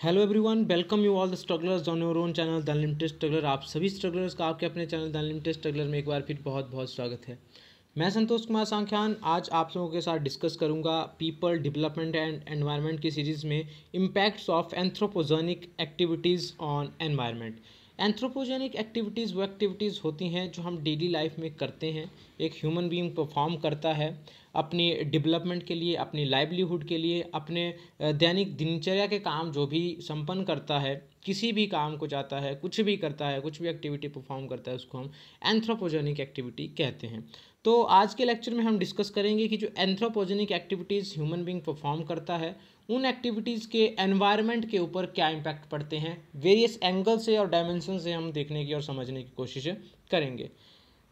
Hello everyone welcome you all the strugglers on your own channel the limited struggler आप सभी strugglers का आपके अपने चैनल द लिमिटेड स्ट्रगलर में एक बार फिर बहुत बहुत स्वागत है। मैं संतोष कुमार सांख्यान, आज आप लोगों के साथ डिस्कस करूँगा पीपल डेवलपमेंट एंड एनवायरनमेंट की सीरीज़ में impacts of anthropogenic activities on environment anthropogenic activities वो एक्टिविटीज़ होती हैं जो हम डेली लाइफ में करते हैं। एक ह्यूमन बींग परफॉर्म करता है। अपनी डेवलपमेंट के लिए, अपनी लाइवलीहुड के लिए, अपने दैनिक दिनचर्या के काम जो भी संपन्न करता है, किसी भी काम को जाता है, कुछ भी करता है, कुछ भी एक्टिविटी परफॉर्म करता है उसको हम एंथ्रोपोजेनिक एक्टिविटी कहते हैं। तो आज के लेक्चर में हम डिस्कस करेंगे कि जो anthropogenic activities human being perform करता है, उन एक्टिविटीज़ के एनवायरनमेंट के ऊपर क्या इम्पैक्ट पड़ते हैं वेरियस एंगल से और डायमेंशन से हम देखने की और समझने की कोशिश करेंगे।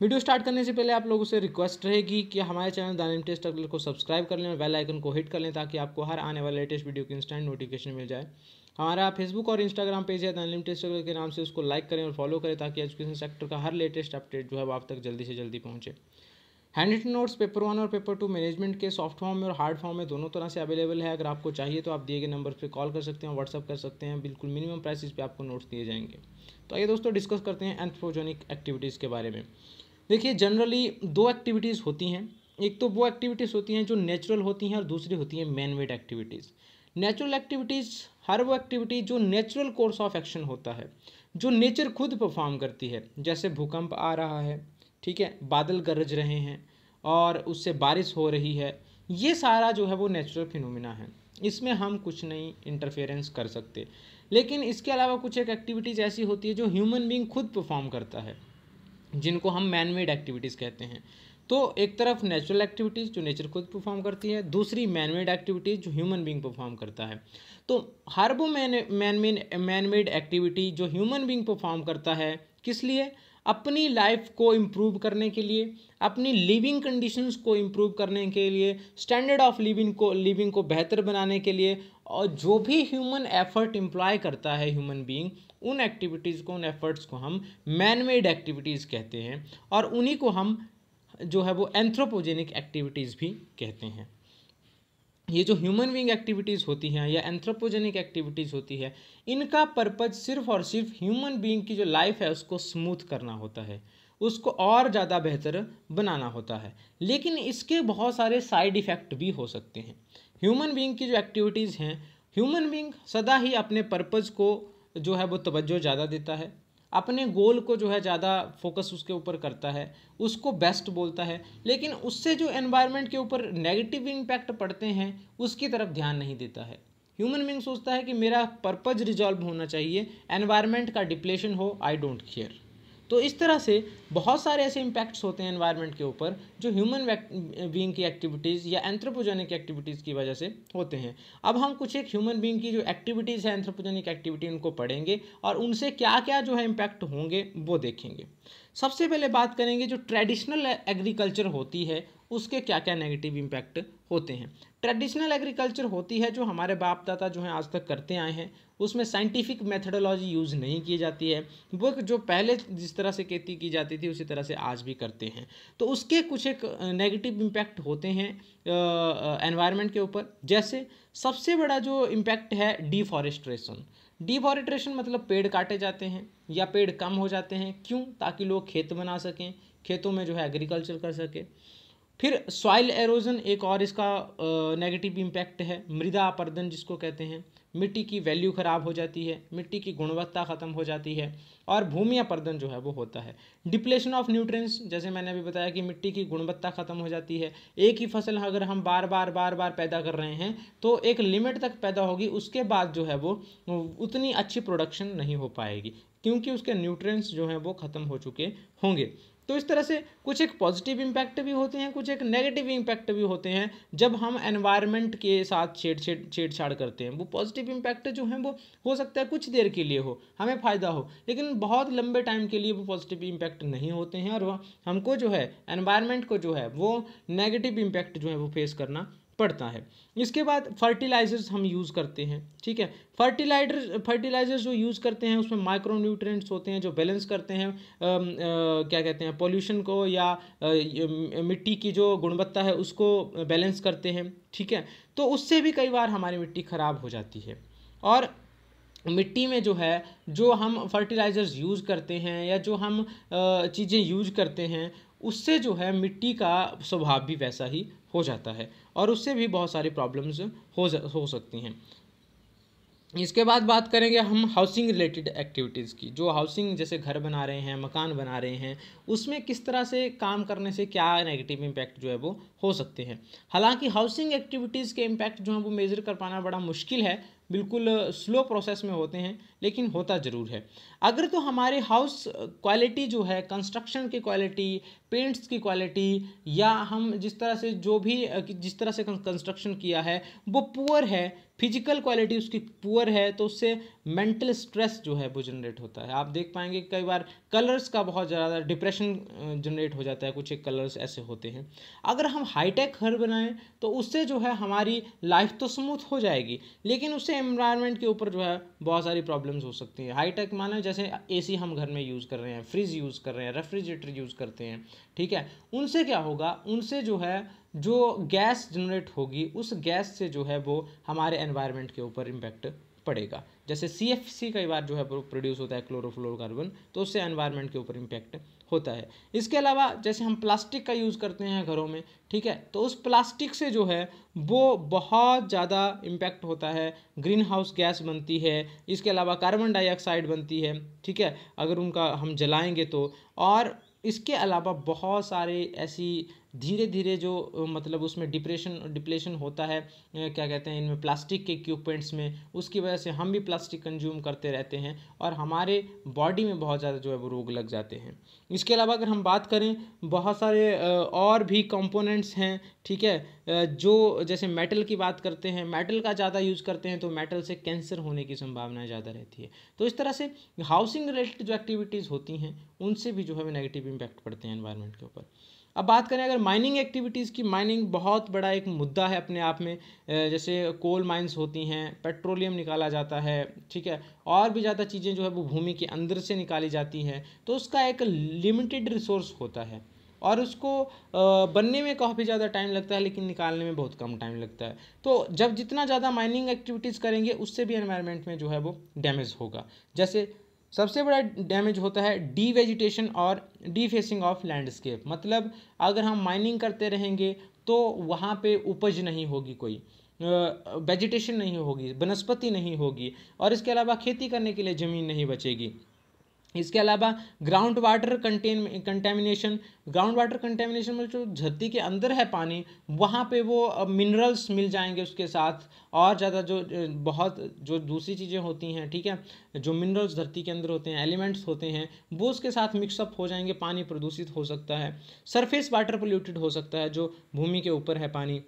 वीडियो स्टार्ट करने से पहले आप लोगों से रिक्वेस्ट रहेगी कि हमारे चैनल दानिम टेस्ट अगल को सब्सक्राइब कर लें और बेल आइकन को हिट कर लें ताकि आपको हर आने वाले लेटेस्ट वीडियो की इंस्टेंट नोटिफिकेशन मिल जाए। हमारा फेसबुक और इंस्टाग्राम पेज है दानिम टेस्ट के नाम से उसको लाइक करें और फॉलो करें ताकि एजुकेशन सेक्टर का हर लेटेस्ट अपडेट जो है आप तक जल्दी से जल्दी पहुँचे। Handwritten notes paper one और पेपर टू मैनेजमेंट के सॉफ्ट फॉर्म में और हार्ड फॉर्म में दोनों तरह से अवेलेबल है। अगर आपको चाहिए तो आप दिए गए नंबर पर कॉल कर सकते हैं व्हाट्सअप कर सकते हैं, बिल्कुल मिनिमम प्राइसेस पे आपको नोट्स दिए जाएँगे। तो आइए दोस्तों डिस्कस करते हैं एंथ्रोजोनिक एक्टिविटीज़ के बारे में। देखिए जनरली दो एक्टिविटीज़ होती हैं। एक तो वो एक्टिविटीज़ होती हैं जो नेचुरल होती हैं और दूसरी होती हैं man made activities natural activities हर वो एक्टिविटी जो नेचुरल कोर्स ऑफ़ एक्शन होता है, जो नेचर खुद परफॉर्म करती है। जैसे भूकंप आ रहा है, ठीक है, बादल गरज रहे हैं और उससे बारिश हो रही है, ये सारा जो है वो नेचुरल फिनोमिना है। इसमें हम कुछ नहीं इंटरफेरेंस कर सकते। लेकिन इसके अलावा कुछ एक एक्टिविटीज़ ऐसी होती है जो ह्यूमन बींग खुद परफॉर्म करता है। जिनको हम मैन मेड एक्टिविटीज़ कहते हैं। तो एक तरफ़ नेचुरल एक्टिविटीज़ जो नेचर खुद परफॉर्म करती है, दूसरी मैन मेड एक्टिविटीज़ जो ह्यूमन बींग परफॉर्म करता है। तो हर वो man man made man made activity जो ह्यूमन बींग परफॉर्म करता है, किस लिए? अपनी लाइफ को इम्प्रूव करने के लिए, अपनी लिविंग कंडीशंस को इम्प्रूव करने के लिए स्टैंडर्ड ऑफ़ लिविंग को लिविंग को बेहतर बनाने के लिए और जो भी ह्यूमन एफर्ट इम्प्लॉय करता है ह्यूमन बीइंग उन एक्टिविटीज़ को, उन एफर्ट्स को हम मैन मेड एक्टिविटीज़ कहते हैं और उन्हीं को हम जो है वो एंथ्रोपोजेनिक एक्टिविटीज़ भी कहते हैं। ये जो ह्यूमन बींग एक्टिविटीज़ होती हैं या एंथ्रोपोजेनिक एक्टिविटीज़ होती है, इनका पर्पज सिर्फ़ और सिर्फ़ ह्यूमन बींग की जो लाइफ है, उसको स्मूथ करना होता है, उसको और ज़्यादा बेहतर बनाना होता है। लेकिन इसके बहुत सारे साइड इफ़ेक्ट भी हो सकते हैं। ह्यूमन बींग की जो एक्टिविटीज़ हैं ह्यूमन बींग सदा ही अपने पर्पज़ को जो है वो तवज्जो ज़्यादा देता है। अपने गोल को जो है ज़्यादा फोकस उसके ऊपर करता है, उसको बेस्ट बोलता है। लेकिन उससे जो एनवायरनमेंट के ऊपर नेगेटिव इम्पैक्ट पड़ते हैं, उसकी तरफ़ ध्यान नहीं देता है। ह्यूमन बींग सोचता है कि मेरा पर्पज रिजॉल्व होना चाहिए एनवायरनमेंट का डिप्लेशन हो आई डोंट केयर तो इस तरह से बहुत सारे ऐसे इम्पैक्ट्स होते हैं एनवायरनमेंट के ऊपर, जो ह्यूमन बींग की एक्टिविटीज़ या एंथ्रोपोजेनिक एक्टिविटीज़ की वजह से होते हैं। अब हम कुछ एक ह्यूमन बींग की जो एक्टिविटीज़ है एंथ्रोपोजेनिक एक्टिविटी उनको पढ़ेंगे और उनसे क्या क्या जो है इम्पैक्ट होंगे, वो देखेंगे। सबसे पहले बात करेंगे जो ट्रेडिशनल एग्रीकल्चर होती है, उसके क्या क्या नेगेटिव इम्पैक्ट होते हैं। ट्रेडिशनल एग्रीकल्चर होती है जो हमारे बाप दादा जो हैं आज तक करते आए हैं उसमें साइंटिफिक मेथडोलॉजी यूज़ नहीं की जाती है। वो जो पहले जिस तरह से खेती की जाती थी, उसी तरह से आज भी करते हैं। तो उसके कुछ एक नेगेटिव इम्पैक्ट होते हैं एनवायरनमेंट के ऊपर। जैसे सबसे बड़ा जो इम्पैक्ट है डिफॉरेस्ट्रेशन डिफॉरेस्ट्रेशन मतलब पेड़ काटे जाते हैं या पेड़ कम हो जाते हैं। क्यों? ताकि लोग खेत बना सकें, खेतों में जो है एग्रीकल्चर कर सके। फिर सॉइल एरोजन एक और इसका नेगेटिव इम्पैक्ट है। मृदा अपर्दन जिसको कहते हैं, मिट्टी की वैल्यू ख़राब हो जाती है, मिट्टी की गुणवत्ता ख़त्म हो जाती है और भूमि अपर्दन जो है वो होता है। डिप्लेशन ऑफ़ न्यूट्रिएंट्स जैसे मैंने अभी बताया कि मिट्टी की गुणवत्ता ख़त्म हो जाती है। एक ही फ़सल अगर हम बार बार बार बार पैदा कर रहे हैं तो एक लिमिट तक पैदा होगी, उसके बाद जो है वो, उतनी अच्छी प्रोडक्शन नहीं हो पाएगी, क्योंकि उसके न्यूट्रिएंट्स जो हैं वो ख़त्म हो चुके होंगे। तो इस तरह से कुछ एक पॉजिटिव इम्पैक्ट भी होते हैं, कुछ एक नेगेटिव इम्पैक्ट भी होते हैं, जब हम एनवायरनमेंट के साथ छेड़छेड़ छेड़ छेड़छाड़ करते हैं। वो पॉजिटिव इम्पैक्ट जो है, वो हो सकता है कुछ देर के लिए हो, हमें फ़ायदा हो, लेकिन बहुत लंबे टाइम के लिए वो पॉजिटिव इम्पैक्ट नहीं होते हैं और हमको जो है एनवायरमेंट को जो है, वो नेगेटिव इम्पैक्ट जो है, वो फेस करना पड़ता है। इसके बाद फर्टिलाइज़र्स हम यूज़ करते हैं ठीक है? फर्टिलाइज़र फर्टिलाइज़र्स जो यूज़ करते हैं उसमें माइक्रो न्यूट्रिएंट्स होते हैं जो बैलेंस करते हैं आ, आ, क्या कहते हैं पोल्यूशन को या आ, मिट्टी की जो गुणवत्ता है उसको बैलेंस करते हैं ठीक है? तो उससे भी कई बार हमारी मिट्टी ख़राब हो जाती है। और मिट्टी में जो है जो हम फर्टिलाइज़र्स यूज़ करते हैं या जो हम चीज़ें यूज़ करते हैं उससे जो है मिट्टी का स्वभाव भी वैसा ही हो जाता है। और उससे भी बहुत सारी प्रॉब्लम्स हो हो सकती हैं। इसके बाद बात करेंगे हम हाउसिंग रिलेटेड एक्टिविटीज़ की, जो हाउसिंग जैसे घर बना रहे हैं, मकान बना रहे हैं, उसमें किस तरह से काम करने से क्या नेगेटिव इम्पैक्ट जो है वो हो सकते हैं। हालाँकि हाउसिंग एक्टिविटीज़ के इम्पैक्ट जो है वो मेज़र कर पाना बड़ा मुश्किल है, बिल्कुल स्लो प्रोसेस में होते हैं लेकिन होता ज़रूर है। अगर तो हमारे हाउस क्वालिटी जो है कंस्ट्रक्शन की क्वालिटी पेंट्स की क्वालिटी या हम जिस तरह से जो भी, जिस तरह से कंस्ट्रक्शन किया है, वो पुअर है फ़िज़िकल क्वालिटी उसकी पुअर है तो उससे मेंटल स्ट्रेस जो है वो जनरेट होता है। आप देख पाएँगे कई बार कलर्स का बहुत ज़्यादा डिप्रेशन जनरेट हो जाता है, कुछ एक कलर्स ऐसे होते हैं। अगर हम हाईटेक घर बनाएँ तो उससे जो है हमारी लाइफ तो स्मूथ हो जाएगी, लेकिन उससे एनवायरनमेंट के ऊपर जो है बहुत सारी प्रॉब्लम्स हो सकती हैं। हाई हाईटेक माने जैसे एसी हम घर में यूज़ कर रहे हैं फ्रिज यूज़ कर रहे हैं रेफ्रिजरेटर यूज़ करते हैं, ठीक है? उनसे क्या होगा? उनसे जो है, जो गैस जनरेट होगी, उस गैस से जो है वो हमारे एनवायरनमेंट के ऊपर इम्पैक्ट पड़ेगा। जैसे सी एफ़ सी कई बार जो है प्रोड्यूस होता है क्लोरोफ्लोरोकार्बन तो उससे एनवायरनमेंट के ऊपर इम्पैक्ट होता है। इसके अलावा जैसे हम प्लास्टिक का यूज़ करते हैं घरों में, ठीक है? तो उस प्लास्टिक से जो है, वो बहुत ज़्यादा इम्पैक्ट होता है। ग्रीन हाउस गैस बनती है, इसके अलावा कार्बन डाइऑक्साइड बनती है, ठीक है? अगर उनका हम जलाएँगे तो और इसके अलावा बहुत सारे ऐसी धीरे धीरे जो मतलब उसमें डिप्रेशन, डिप्लेशन होता है क्या कहते हैं, इनमें प्लास्टिक के इक्विपमेंट्स में, उसकी वजह से हम भी प्लास्टिक कंज्यूम करते रहते हैं और हमारे बॉडी में बहुत ज़्यादा जो है वो रोग लग जाते हैं। इसके अलावा अगर हम बात करें, बहुत सारे और भी कंपोनेंट्स हैं ठीक है? जो जैसे मेटल की बात करते हैं मेटल का ज़्यादा यूज़ करते हैं तो मेटल से कैंसर होने की संभावना ज़्यादा रहती है। तो इस तरह से हाउसिंग रिलेटेड जो एक्टिविटीज़ होती हैं, उनसे भी जो है नेगेटिव इम्पैक्ट पड़ते हैं एनवायरनमेंट के ऊपर। अब बात करें, अगर माइनिंग एक्टिविटीज़ की माइनिंग बहुत बड़ा एक मुद्दा है अपने आप में। जैसे कोल माइंस होती हैं पेट्रोलियम निकाला जाता है, ठीक है? और भी ज़्यादा चीज़ें जो है वो भूमि के अंदर से निकाली जाती हैं तो उसका एक लिमिटेड रिसोर्स होता है। और उसको बनने में काफ़ी ज़्यादा टाइम लगता है, लेकिन निकालने में बहुत कम टाइम लगता है। तो जब जितना ज़्यादा माइनिंग एक्टिविटीज़ करेंगे, उससे भी एनवायरनमेंट में जो है वो डैमेज होगा। जैसे सबसे बड़ा डैमेज होता है डी वेजिटेशन और डी फेसिंग ऑफ़ लैंडस्केप मतलब अगर हम माइनिंग करते रहेंगे तो वहाँ पे उपज नहीं होगी कोई। वेजिटेशन नहीं होगी, वनस्पति नहीं होगी। और इसके अलावा खेती करने के लिए ज़मीन नहीं बचेगी। इसके अलावा ground water contain contamination ground water contamination में जो धरती के अंदर है पानी, वहाँ पे वो मिनरल्स मिल जाएँगे उसके साथ। और ज़्यादा जो बहुत जो दूसरी चीज़ें होती हैं, ठीक है, जो मिनरल्स धरती के अंदर होते हैं एलिमेंट्स होते हैं, वो उसके साथ मिक्सअप हो जाएँगे, पानी प्रदूषित हो सकता है। सरफेस वाटर पोल्यूटेड हो सकता है, जो भूमि के ऊपर है पानी।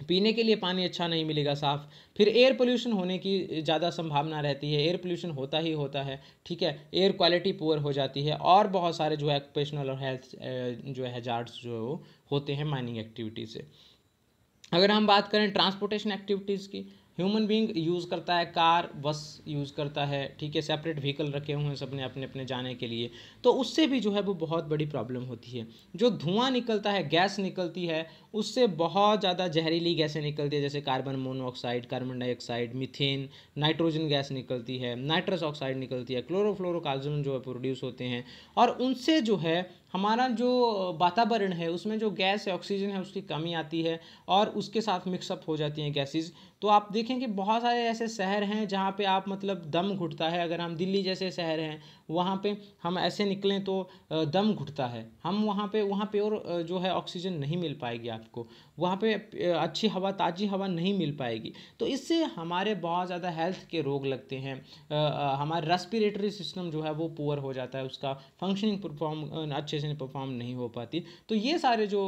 पीने के लिए पानी अच्छा नहीं मिलेगा, साफ़। फिर एयर पोल्यूशन होने की ज़्यादा संभावना रहती है। एयर पोल्यूशन होता ही होता है, ठीक है? एयर क्वालिटी पुअर हो जाती है और बहुत सारे जो है ऑक्यूपेशनल और हेल्थ जो है जार्ड्स जो होते हैं माइनिंग एक्टिविटीज़ से। अगर हम बात करें ट्रांसपोर्टेशन एक्टिविटीज़ की ह्यूमन बींग यूज़ करता है, कार, बस यूज़ करता है, ठीक है, सेपरेट व्हीकल रखे हुए हैं सबने अपने अपने जाने के लिए। तो उससे भी जो है वो बहुत बड़ी प्रॉब्लम होती है। जो धुआँ निकलता है, गैस निकलती है, उससे बहुत ज़्यादा जहरीली गैसें निकलती है, जैसे carbon monoxide, carbon dioxide, methane, nitrogen gas निकलती है, नाइट्रस ऑक्साइड निकलती है क्लोरोफ्लोरोकार्बन जो है प्रोड्यूस होते हैं। और उनसे जो है हमारा जो वातावरण है, उसमें जो गैस है ऑक्सीजन है, उसकी कमी आती है और उसके साथ मिक्सअप हो जाती हैं गैसेज तो आप देखें कि बहुत सारे ऐसे शहर हैं जहाँ पे आप मतलब दम घुटता है। अगर हम दिल्ली जैसे शहर हैं, वहाँ पे हम ऐसे निकलें तो दम घुटता है। हम वहाँ पे वहाँ पे और जो है ऑक्सीजन नहीं मिल पाएगी आपको। वहाँ पे अच्छी हवा, ताज़ी हवा नहीं मिल पाएगी। तो इससे हमारे बहुत ज़्यादा हेल्थ के रोग लगते हैं। हमारा रेस्पिरेटरी सिस्टम जो है वो पुअर हो जाता है, उसका फंक्शनिंग परफॉर्म अच्छे से परफॉर्म नहीं हो पाती। तो ये सारे जो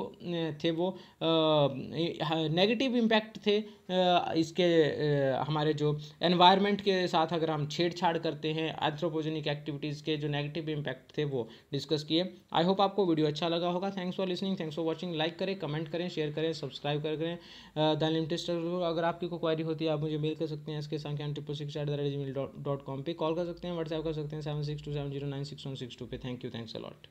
थे वो नेगेटिव इम्पैक्ट थे। इसके हमारे जो एनवायरनमेंट के साथ अगर हम छेड़छाड़ करते हैं एंथ्रोपोजेनिक एक्टिविटीज़ के जो नेगेटिव इम्पैक्ट थे वो डिस्कस किए। आई होप आपको वीडियो अच्छा लगा होगा। Thanks for listening thanks for watching like करें कमेंट करें शेयर करें सब्सक्राइब कर करें। द लिमिटेड अगर आपकी कोई क्वारी होती है, आप मुझे मेल कर सकते हैं इसके संख्या triple six eight the rate Gmail dot com पर कॉल कर सकते हैं व्हाट्सएप कर सकते हैं seven six two seven zero nine six one six two पे। Thank you thanks a lot